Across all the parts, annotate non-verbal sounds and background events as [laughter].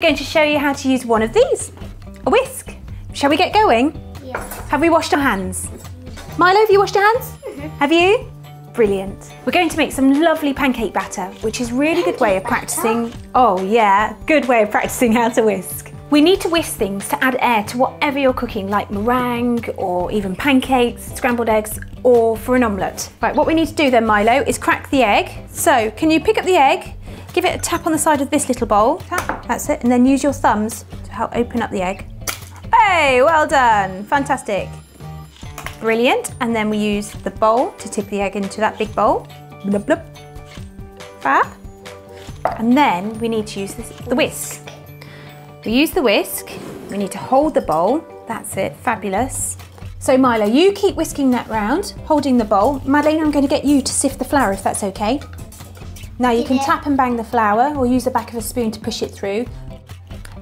going to show you how to use one of these, a whisk. Shall we get going? Yes. Have we washed our hands? Milo, have you washed your hands? Mm-hmm. Have you? Brilliant. We're going to make some lovely pancake batter, which is a really good way of practicing. Oh yeah, good way of practicing how to whisk. We need to whisk things to add air to whatever you're cooking, like meringue or even pancakes, scrambled eggs, or for an omelette. Right, what we need to do then, Milo, is crack the egg. So, can you pick up the egg, give it a tap on the side of this little bowl, tap, that's it, and then use your thumbs to help open up the egg. Hey, well done, fantastic. Brilliant. And then we use the bowl to tip the egg into that big bowl. Blub, blub. Fab. And then we need to use this, the whisk. We use the whisk. We need to hold the bowl. That's it. Fabulous. So Milo, you keep whisking that round, holding the bowl. Madeleine, I'm going to get you to sift the flour if that's okay. Now you can tap and bang the flour or use the back of a spoon to push it through.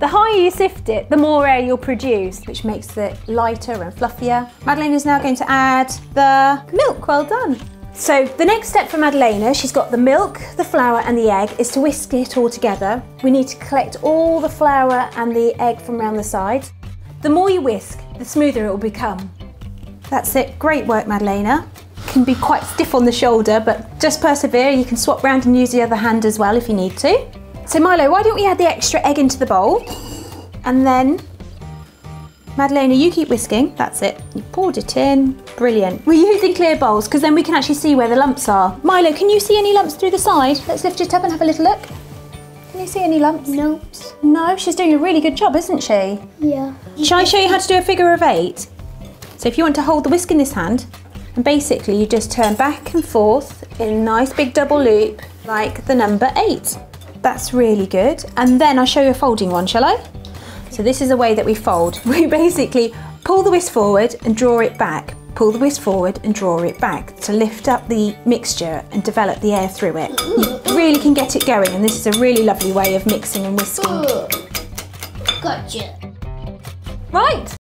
The higher you sift it, the more air you'll produce, which makes it lighter and fluffier. Madeleine is now going to add the milk. Well done. So the next step for Madeleine, she's got the milk, the flour and the egg, is to whisk it all together. We need to collect all the flour and the egg from around the sides. The more you whisk, the smoother it will become. That's it. Great work, Madeleine. Can be quite stiff on the shoulder, but just persevere. You can swap round and use the other hand as well if you need to. So Milo, why don't we add the extra egg into the bowl? And then, Madeleine, you keep whisking. That's it. You poured it in. Brilliant. We're using clear bowls because then we can actually see where the lumps are. Milo, can you see any lumps through the side? Let's lift it up and have a little look. Can you see any lumps? Nope. No, she's doing a really good job, isn't she? Yeah. Shall I show you how to do a figure of eight? So if you want to hold the whisk in this hand, and basically you just turn back and forth in a nice big double loop, like the number eight. That's really good. And then I'll show you a folding one, shall I? So this is the way that we fold. [laughs] We basically pull the whisk forward and draw it back. Pull the whisk forward and draw it back to lift up the mixture and develop the air through it. You really can get it going and this is a really lovely way of mixing and whisking. Gotcha. Right,